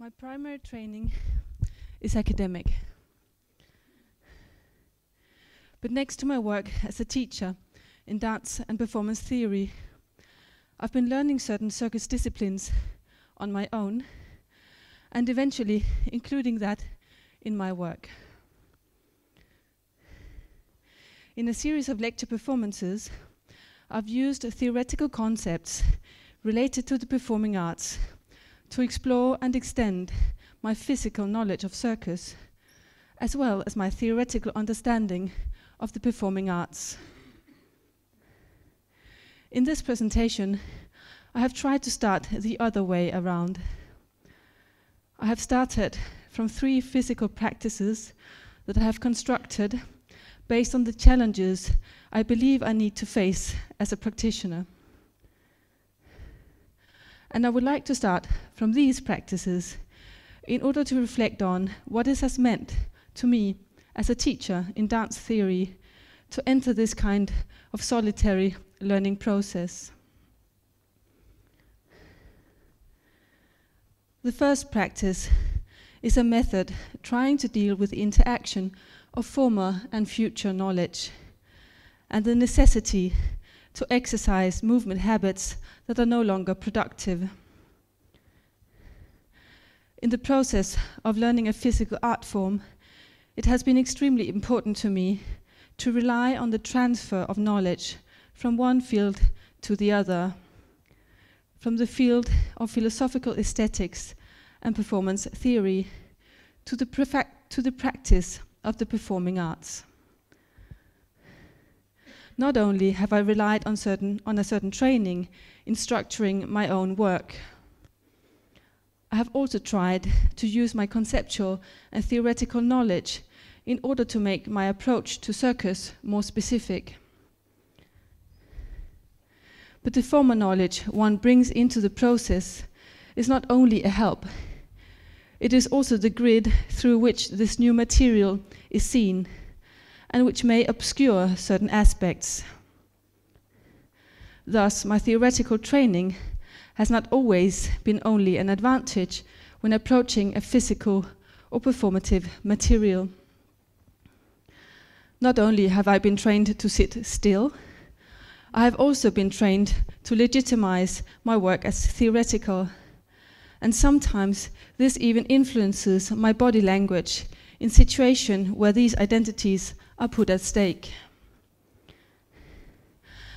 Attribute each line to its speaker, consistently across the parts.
Speaker 1: My primary training is academic. But next to my work as a teacher in dance and performance theory, I've been learning certain circus disciplines on my own and eventually including that in my work. In a series of lecture performances, I've used theoretical concepts related to the performing arts to explore and extend my physical knowledge of circus, as well as my theoretical understanding of the performing arts. In this presentation, I have tried to start the other way around. I have started from three physical practices that I have constructed based on the challenges I believe I need to face as a practitioner. And I would like to start from these practices in order to reflect on what it has meant to me as a teacher in dance theory to enter this kind of solitary learning process. The first practice is a method trying to deal with the interaction of former and future knowledge and the necessity to exercise movement habits that are no longer productive. In the process of learning a physical art form, it has been extremely important to me to rely on the transfer of knowledge from one field to the other, from the field of philosophical aesthetics and performance theory to the, to the practice of the performing arts. Not only have I relied on, certain, on a certain training in structuring my own work, I have also tried to use my conceptual and theoretical knowledge in order to make my approach to circus more specific. But the former knowledge one brings into the process is not only a help, it is also the grid through which this new material is seen and which may obscure certain aspects. Thus, my theoretical training has not always been only an advantage when approaching a physical or performative material. Not only have I been trained to sit still, I have also been trained to legitimize my work as theoretical. And sometimes this even influences my body language in situations where these identities are put at stake.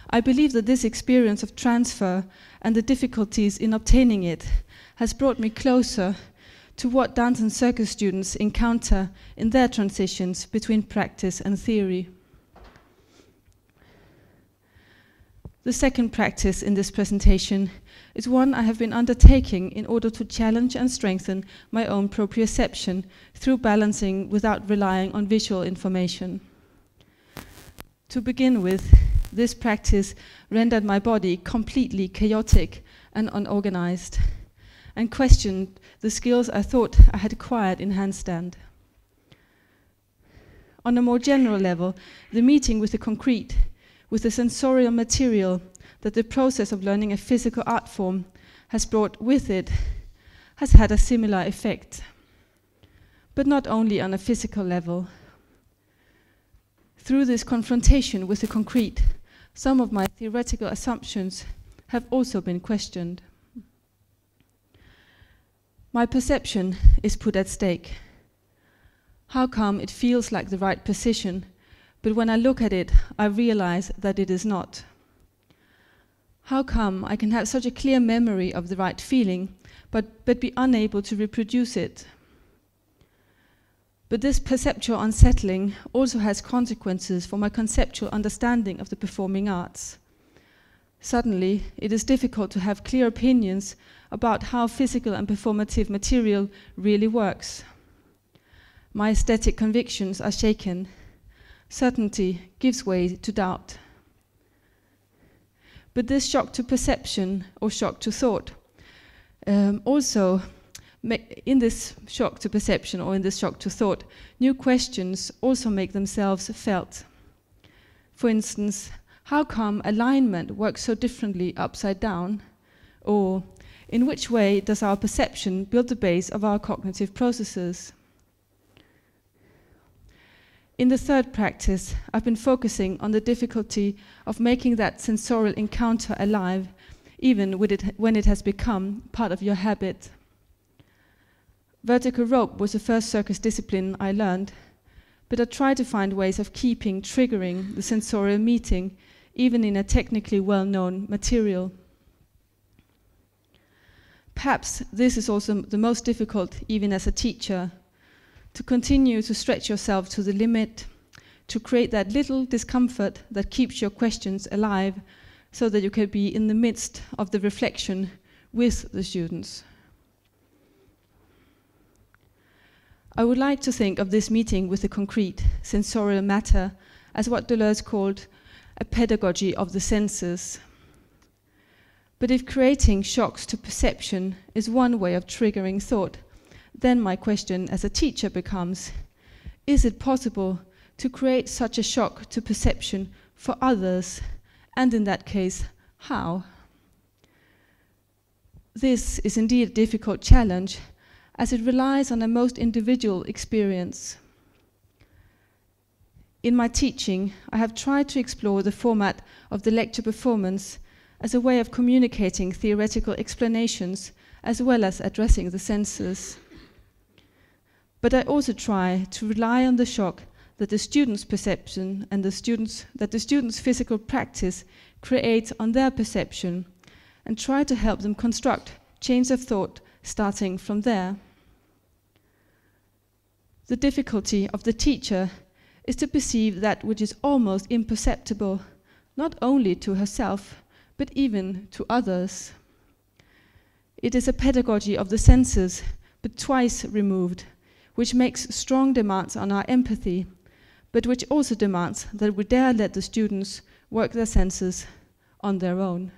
Speaker 1: I believe that this experience of transfer and the difficulties in obtaining it has brought me closer to what dance and circus students encounter in their transitions between practice and theory. The second practice in this presentation is one I have been undertaking in order to challenge and strengthen my own proprioception through balancing without relying on visual information. To begin with, this practice rendered my body completely chaotic and unorganized and questioned the skills I thought I had acquired in handstand. On a more general level, the meeting with the concrete, with the sensorial material that the process of learning a physical art form has brought with it, has had a similar effect. But not only on a physical level. Through this confrontation with the concrete, some of my theoretical assumptions have also been questioned. My perception is put at stake. How come it feels like the right position, but when I look at it, I realize that it is not? How come I can have such a clear memory of the right feeling, but, but be unable to reproduce it? But this perceptual unsettling also has consequences for my conceptual understanding of the performing arts. Suddenly, it is difficult to have clear opinions about how physical and performative material really works. My aesthetic convictions are shaken. Certainty gives way to doubt. But this shock to perception or shock to thought um, also in this shock to perception or in this shock to thought, new questions also make themselves felt. For instance, how come alignment works so differently upside down? Or In which way does our perception build the base of our cognitive processes? In the third practice, I've been focusing on the difficulty of making that sensorial encounter alive, even when it has become part of your habit. Vertical rope was the first circus discipline I learned, but I tried to find ways of keeping triggering the sensorial meeting, even in a technically well known material. Perhaps this is also the most difficult, even as a teacher, to continue to stretch yourself to the limit, to create that little discomfort that keeps your questions alive so that you can be in the midst of the reflection with the students. I would like to think of this meeting with the concrete, sensorial matter as what Deleuze called a pedagogy of the senses. But if creating shocks to perception is one way of triggering thought, then my question as a teacher becomes is it possible to create such a shock to perception for others? And in that case, how? This is indeed a difficult challenge as it relies on a most individual experience. In my teaching, I have tried to explore the format of the lecture performance as a way of communicating theoretical explanations as well as addressing the senses. But I also try to rely on the shock that the student's perception and the students that the student's physical practice create on their perception and try to help them construct chains of thought starting from there. The difficulty of the teacher is to perceive that which is almost imperceptible, not only to herself, but even to others. It is a pedagogy of the senses, but twice removed, which makes strong demands on our empathy, but which also demands that we dare let the students work their senses on their own.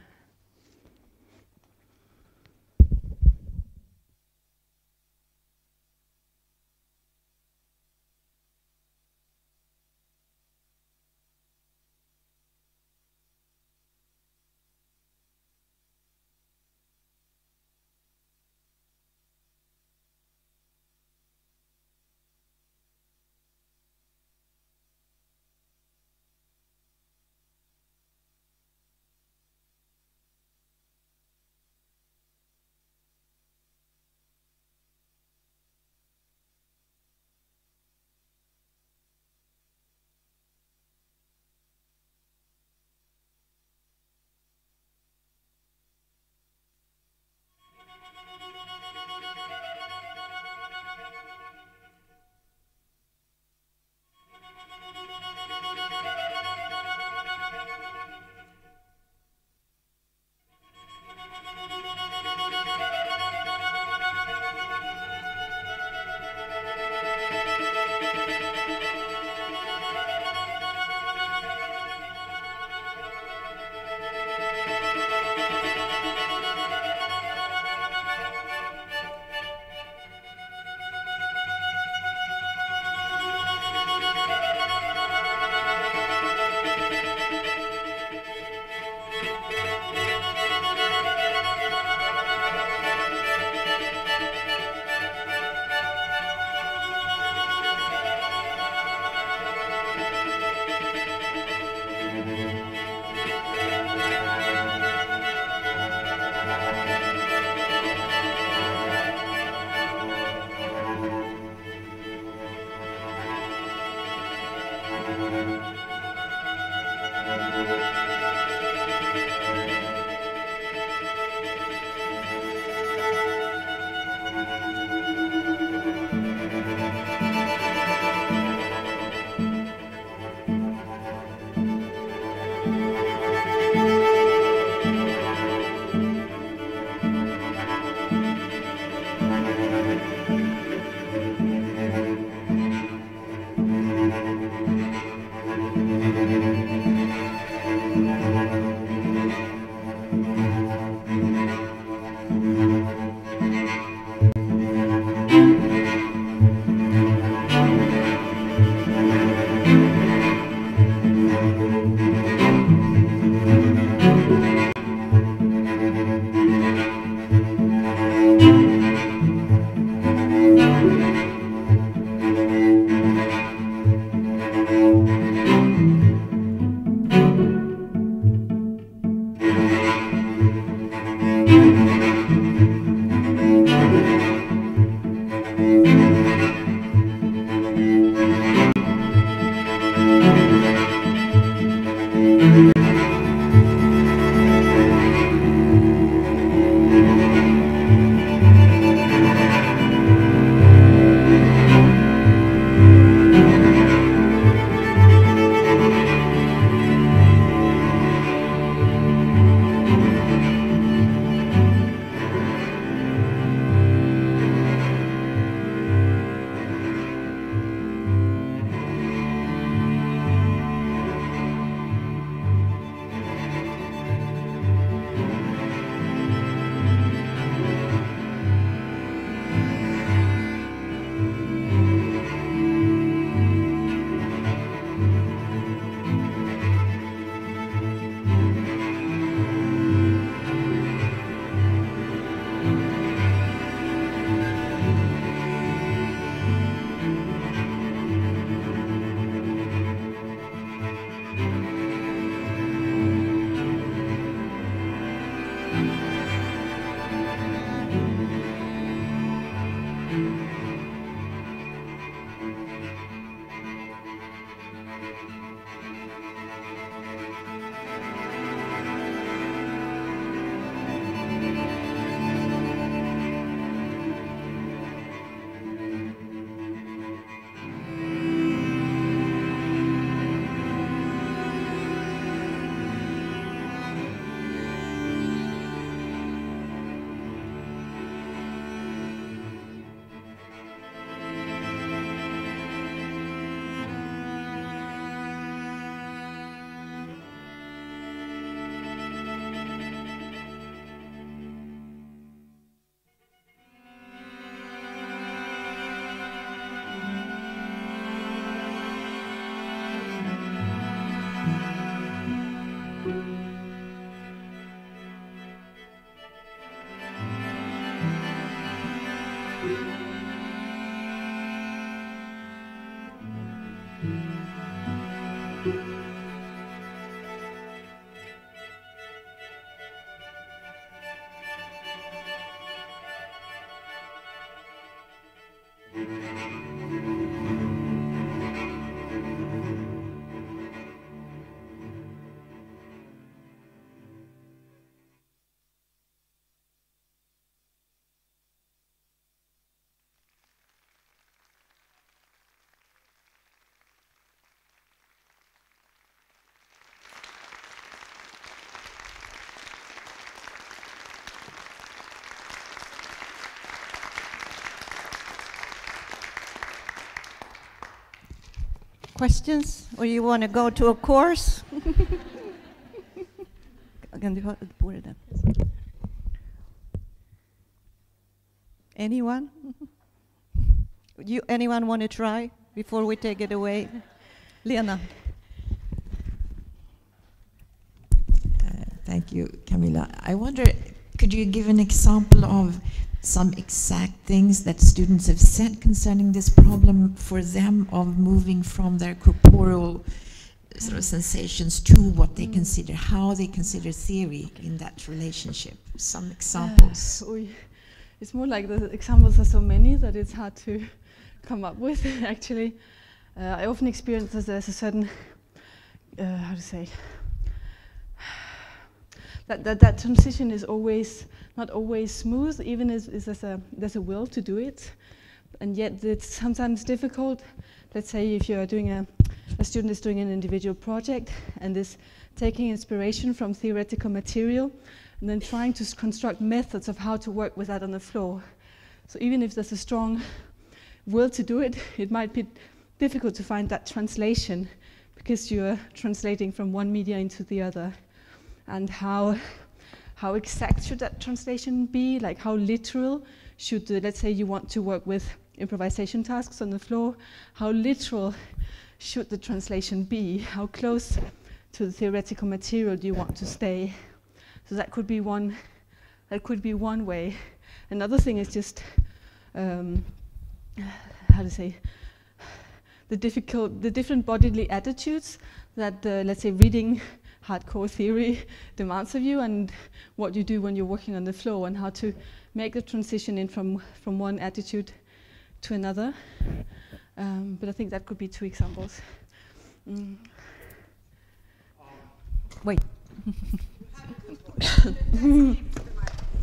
Speaker 2: Questions? Or you want to go to a course? Anyone? You, anyone want to try before we take it away? Lena.
Speaker 3: Uh, thank you, Camilla. I wonder, could you give an example of some exact things that students have said concerning this problem for them of moving from their corporeal sort of sensations to what they mm. consider, how they consider theory in that relationship. Some examples.
Speaker 1: Uh, it's more like the examples are so many that it's hard to come up with, actually. Uh, I often experience that there's a certain, uh, how to say, that, that that transition is always not always smooth, even as there's, a, there's a will to do it. And yet it's sometimes difficult. Let's say if you're doing a, a student is doing an individual project and is taking inspiration from theoretical material and then trying to construct methods of how to work with that on the floor. So even if there's a strong will to do it, it might be difficult to find that translation because you're translating from one media into the other. And how how exact should that translation be? Like how literal should, the, let's say you want to work with improvisation tasks on the floor, how literal should the translation be? How close to the theoretical material do you want to stay? So that could be one, that could be one way. Another thing is just, um, how to say, the difficult, the different bodily attitudes that, uh, let's say, reading hardcore theory demands of you and what you do when you're working on the floor and how to make the transition in from, from one attitude to another. Um, but I think that could be two examples. Mm.
Speaker 2: Wait.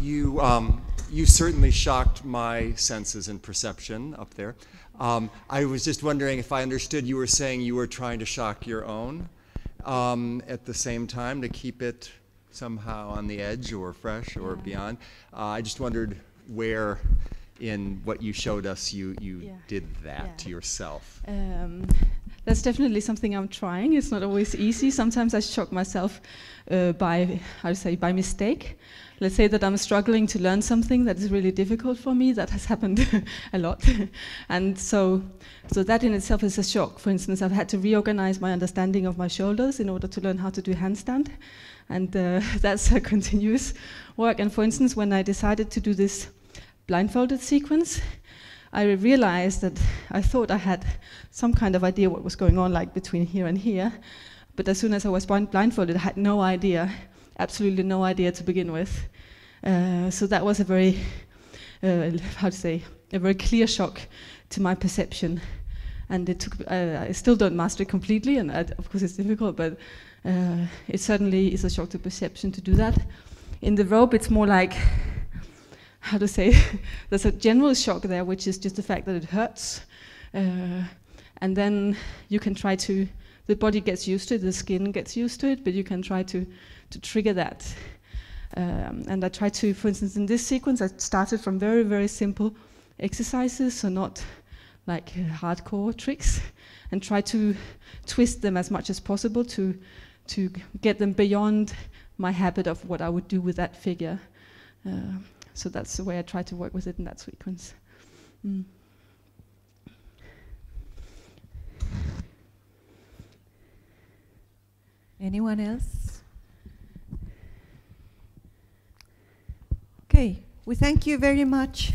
Speaker 4: you, um, you certainly shocked my senses and perception up there. Um, I was just wondering if I understood you were saying you were trying to shock your own um, at the same time to keep it somehow on the edge or fresh or yeah. beyond. Uh, I just wondered where in what you showed us you, you yeah. did that yeah. to yourself. Um,
Speaker 1: that's definitely something I'm trying. It's not always easy. Sometimes I shock myself uh, by, I would say, by mistake. Let's say that I'm struggling to learn something that is really difficult for me. That has happened a lot. and so, so that in itself is a shock. For instance, I've had to reorganize my understanding of my shoulders in order to learn how to do handstand. And uh, that's a continuous work. And for instance, when I decided to do this blindfolded sequence, I realized that I thought I had some kind of idea what was going on, like between here and here. But as soon as I was blindfolded, I had no idea, absolutely no idea to begin with. Uh, so that was a very, uh, how to say, a very clear shock to my perception. And it took, uh, I still don't master it completely, and of course it's difficult, but uh, it certainly is a shock to perception to do that. In the rope, it's more like how to say, there's a general shock there, which is just the fact that it hurts. Uh, and then you can try to, the body gets used to it, the skin gets used to it, but you can try to, to trigger that. Um, and I try to, for instance, in this sequence, I started from very, very simple exercises, so not like uh, hardcore tricks, and try to twist them as much as possible to, to get them beyond my habit of what I would do with that figure. Uh, so that's the way I try to work with it in that sequence. Mm.
Speaker 2: Anyone else? Okay, we thank you very much.